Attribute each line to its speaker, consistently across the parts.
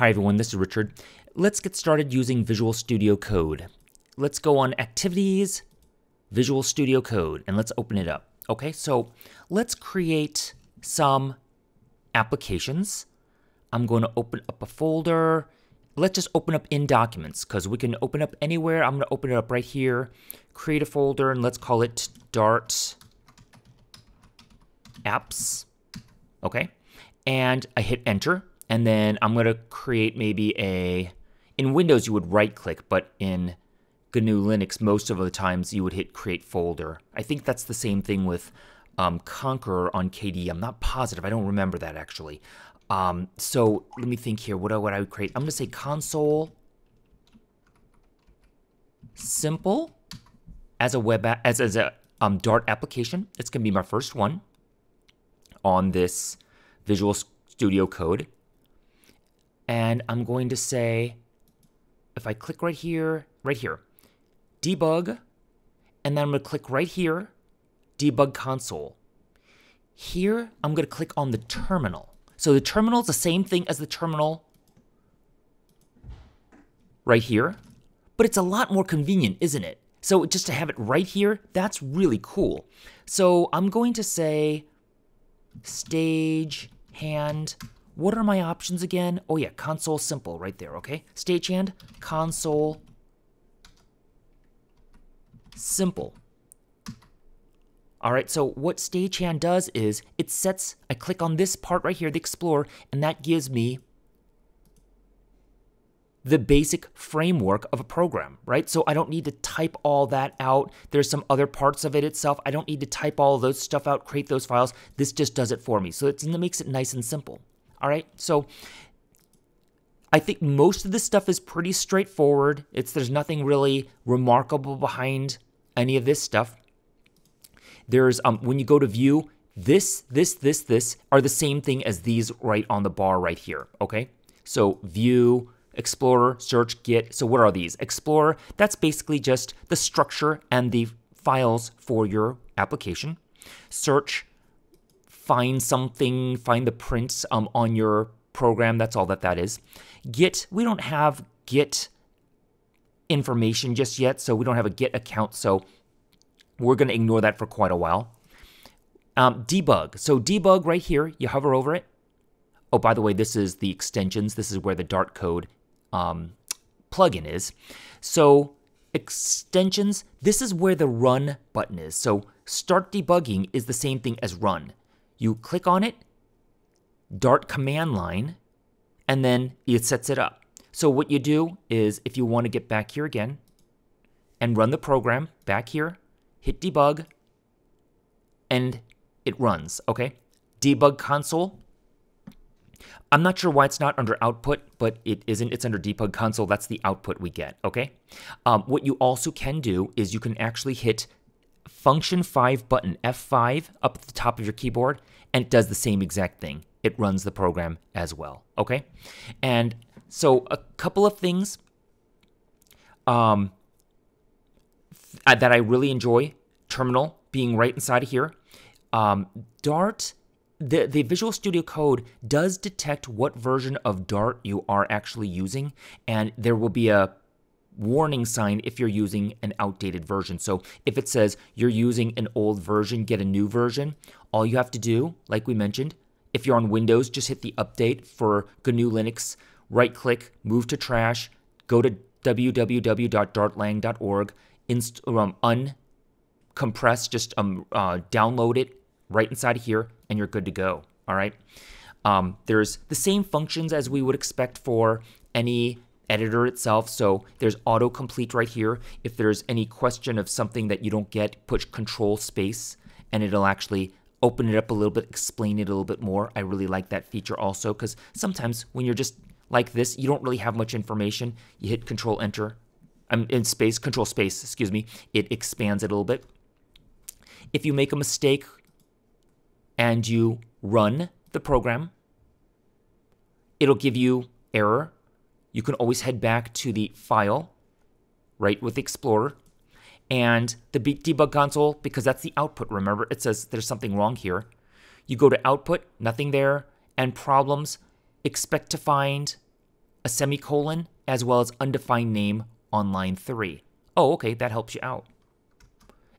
Speaker 1: Hi everyone, this is Richard. Let's get started using Visual Studio Code. Let's go on Activities, Visual Studio Code, and let's open it up. Okay, so let's create some applications. I'm going to open up a folder. Let's just open up in documents because we can open up anywhere. I'm going to open it up right here, create a folder, and let's call it Dart Apps. Okay, and I hit enter and then I'm going to create maybe a, in Windows you would right click, but in GNU Linux most of the times you would hit create folder. I think that's the same thing with um, Konqueror on KDE. I'm not positive. I don't remember that actually. Um, so let me think here. What, what I would create? I'm going to say console simple as a web as, as a um, Dart application. It's going to be my first one on this Visual Studio Code and I'm going to say, if I click right here, right here, debug, and then I'm to click right here, debug console. Here, I'm going to click on the terminal. So the terminal is the same thing as the terminal right here, but it's a lot more convenient, isn't it? So just to have it right here, that's really cool. So I'm going to say stage hand what are my options again? Oh yeah, console simple right there, okay? Stagehand, console simple. All right, so what Stagehand does is it sets, I click on this part right here, the Explorer, and that gives me the basic framework of a program, right? So I don't need to type all that out. There's some other parts of it itself. I don't need to type all those stuff out, create those files. This just does it for me. So it makes it nice and simple. All right. So I think most of this stuff is pretty straightforward. It's there's nothing really remarkable behind any of this stuff. There's um when you go to view, this, this, this, this are the same thing as these right on the bar right here. Okay. So view, Explorer, search, Git. So what are these? Explorer, that's basically just the structure and the files for your application. Search, find something, find the prints um, on your program. That's all that that is. Git, we don't have Git information just yet, so we don't have a Git account, so we're going to ignore that for quite a while. Um, debug. So debug right here, you hover over it. Oh, by the way, this is the extensions. This is where the Dart code um, plugin is. So extensions, this is where the run button is. So start debugging is the same thing as run. You click on it, Dart command line, and then it sets it up. So what you do is if you want to get back here again and run the program back here, hit debug, and it runs, okay? Debug console. I'm not sure why it's not under output, but it isn't. It's under debug console. That's the output we get, okay? Um, what you also can do is you can actually hit function 5 button, F5, up at the top of your keyboard, and it does the same exact thing. It runs the program as well, okay? And so a couple of things um, th that I really enjoy, terminal being right inside of here. Um, Dart, the, the Visual Studio Code does detect what version of Dart you are actually using, and there will be a warning sign if you're using an outdated version. So if it says you're using an old version, get a new version, all you have to do, like we mentioned, if you're on Windows, just hit the update for GNU Linux, right click, move to trash, go to www.dartlang.org, inst- um, uncompress, just um, uh, download it right inside of here, and you're good to go. All right. Um, there's the same functions as we would expect for any editor itself. So there's autocomplete right here. If there's any question of something that you don't get, push control space and it'll actually open it up a little bit, explain it a little bit more. I really like that feature also because sometimes when you're just like this, you don't really have much information. You hit control enter, I'm in space, control space, excuse me, it expands it a little bit. If you make a mistake and you run the program, it'll give you error you can always head back to the file, right, with Explorer, and the debug console, because that's the output, remember, it says there's something wrong here. You go to output, nothing there, and problems, expect to find a semicolon, as well as undefined name on line 3. Oh, okay, that helps you out.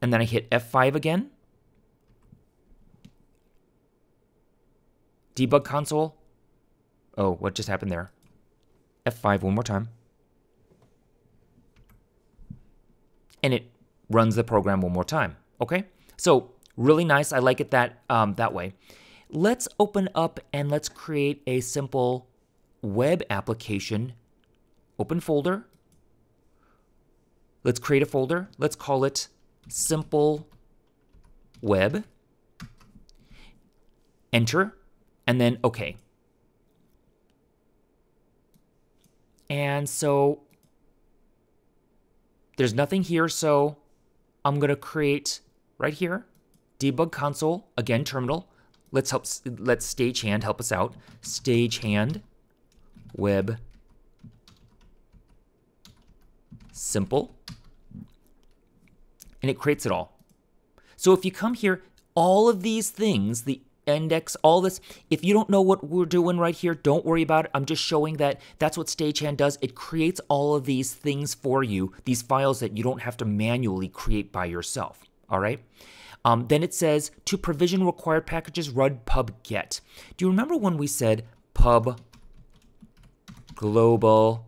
Speaker 1: And then I hit F5 again. Debug console. Oh, what just happened there? F5 one more time. And it runs the program one more time. Okay? So really nice. I like it that um, that way. Let's open up and let's create a simple web application. Open folder. Let's create a folder. Let's call it simple web. Enter and then OK. And so there's nothing here, so I'm going to create right here debug console, again, terminal. Let's help, let's stagehand help us out. Stagehand web simple. And it creates it all. So if you come here, all of these things, the index, all this, if you don't know what we're doing right here, don't worry about it. I'm just showing that that's what Stagehand does. It creates all of these things for you, these files that you don't have to manually create by yourself. All right. Um, then it says to provision required packages, run pub get. Do you remember when we said pub global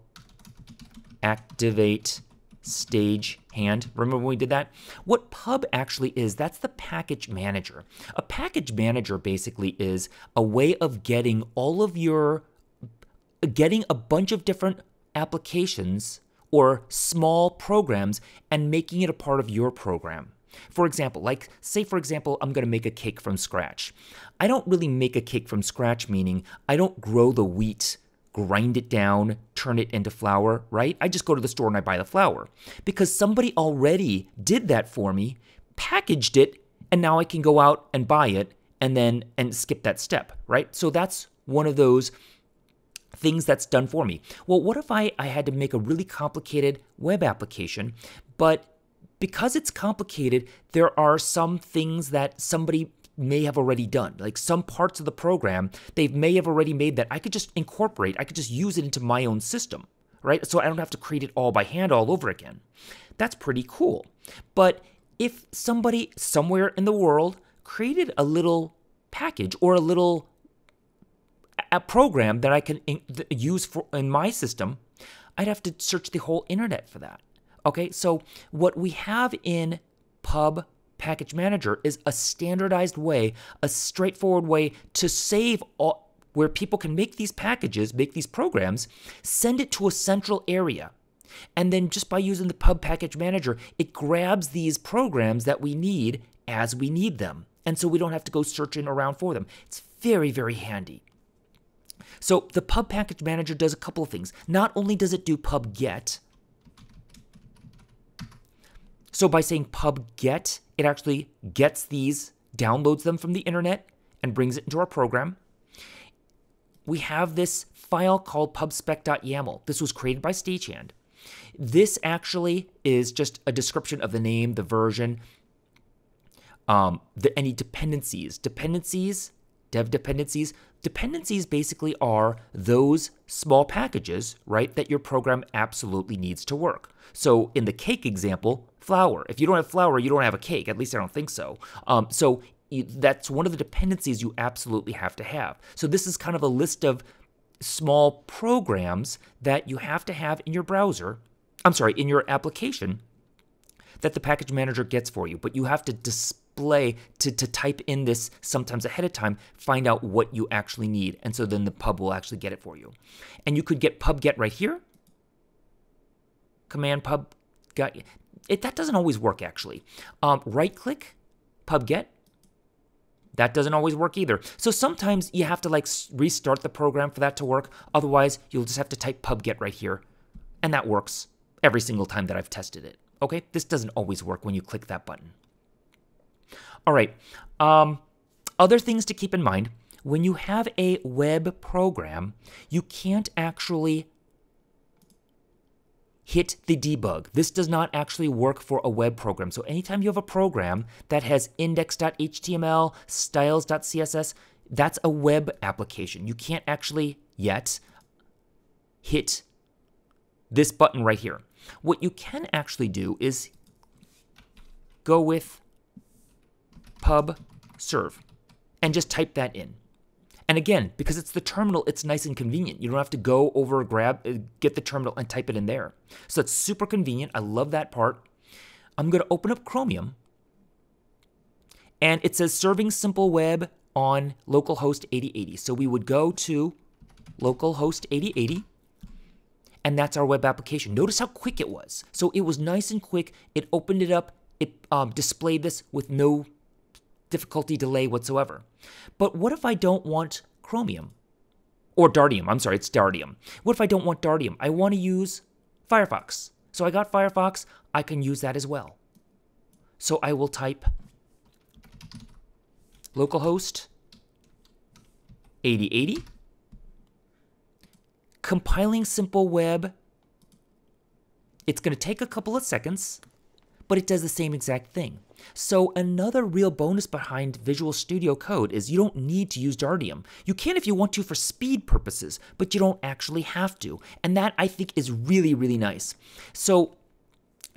Speaker 1: activate stage hand. Remember when we did that? What pub actually is, that's the package manager. A package manager basically is a way of getting all of your, getting a bunch of different applications or small programs and making it a part of your program. For example, like say for example, I'm going to make a cake from scratch. I don't really make a cake from scratch meaning I don't grow the wheat grind it down, turn it into flour, right? I just go to the store and I buy the flour because somebody already did that for me, packaged it, and now I can go out and buy it and then and skip that step, right? So that's one of those things that's done for me. Well, what if I, I had to make a really complicated web application, but because it's complicated, there are some things that somebody may have already done. Like some parts of the program, they may have already made that I could just incorporate, I could just use it into my own system, right? So I don't have to create it all by hand all over again. That's pretty cool. But if somebody somewhere in the world created a little package or a little a program that I can use for in my system, I'd have to search the whole internet for that. Okay, so what we have in Pub Package Manager is a standardized way, a straightforward way to save all, where people can make these packages, make these programs, send it to a central area. And then just by using the Pub Package Manager, it grabs these programs that we need as we need them. And so we don't have to go searching around for them. It's very, very handy. So the Pub Package Manager does a couple of things. Not only does it do pub get, so by saying pub get, it actually gets these, downloads them from the internet, and brings it into our program. We have this file called pubspec.yaml. This was created by Stagehand. This actually is just a description of the name, the version, um, the, any dependencies. Dependencies, dev dependencies. Dependencies basically are those small packages, right, that your program absolutely needs to work. So in the cake example, flour. If you don't have flour, you don't have a cake. At least I don't think so. Um, so that's one of the dependencies you absolutely have to have. So this is kind of a list of small programs that you have to have in your browser. I'm sorry, in your application that the package manager gets for you, but you have to display to, to type in this sometimes ahead of time, find out what you actually need. And so then the pub will actually get it for you. And you could get pub get right here. Command pub got it, that doesn't always work actually. Um, right click, pub get. That doesn't always work either. So sometimes you have to like restart the program for that to work. Otherwise, you'll just have to type pub get right here. And that works every single time that I've tested it. Okay, this doesn't always work when you click that button. All right, um, other things to keep in mind. When you have a web program, you can't actually hit the debug. This does not actually work for a web program. So anytime you have a program that has index.html, styles.css, that's a web application. You can't actually yet hit this button right here. What you can actually do is go with pub serve and just type that in. And again, because it's the terminal, it's nice and convenient. You don't have to go over, grab, uh, get the terminal and type it in there. So it's super convenient. I love that part. I'm going to open up Chromium. And it says serving simple web on localhost 8080. So we would go to localhost 8080 and that's our web application. Notice how quick it was. So it was nice and quick. It opened it up. It um, displayed this with no difficulty delay whatsoever. But what if I don't want Chromium? Or Dartium, I'm sorry, it's Dartium. What if I don't want Dartium? I want to use Firefox. So I got Firefox, I can use that as well. So I will type localhost 8080 compiling simple web it's going to take a couple of seconds but it does the same exact thing so another real bonus behind Visual Studio Code is you don't need to use Dartium. You can if you want to for speed purposes, but you don't actually have to. And that I think is really, really nice. So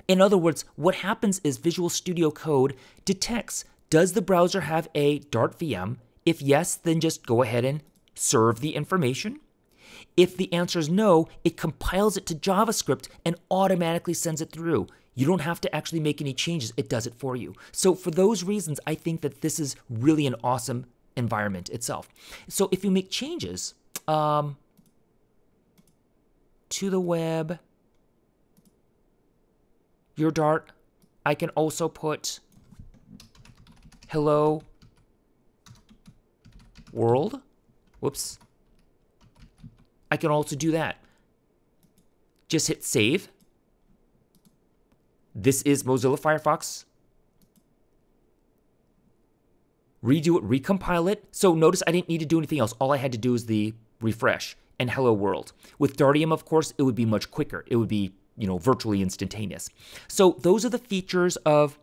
Speaker 1: in other words, what happens is Visual Studio Code detects, does the browser have a Dart VM? If yes, then just go ahead and serve the information. If the answer is no, it compiles it to JavaScript and automatically sends it through. You don't have to actually make any changes, it does it for you. So, for those reasons, I think that this is really an awesome environment itself. So, if you make changes um, to the web, your Dart, I can also put hello world. Whoops. I can also do that. Just hit save. This is Mozilla Firefox. Redo it, recompile it. So notice I didn't need to do anything else. All I had to do is the refresh and hello world. With Dartium, of course, it would be much quicker. It would be, you know, virtually instantaneous. So those are the features of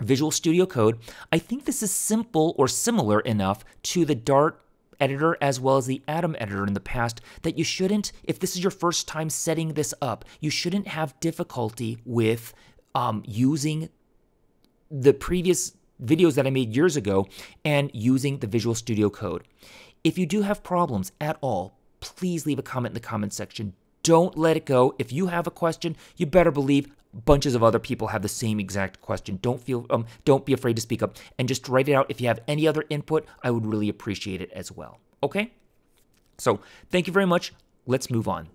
Speaker 1: Visual Studio Code. I think this is simple or similar enough to the Dart editor as well as the Atom editor in the past that you shouldn't, if this is your first time setting this up, you shouldn't have difficulty with um, using the previous videos that I made years ago and using the Visual Studio Code. If you do have problems at all, please leave a comment in the comment section. Don't let it go. If you have a question, you better believe bunches of other people have the same exact question. Don't feel um, don't be afraid to speak up and just write it out. If you have any other input, I would really appreciate it as well. Okay? So, thank you very much. Let's move on.